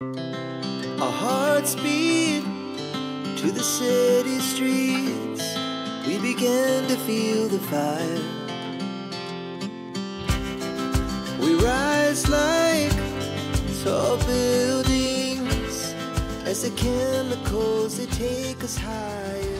Our hearts beat to the city streets. We begin to feel the fire. We rise like tall buildings as the chemicals they take us higher.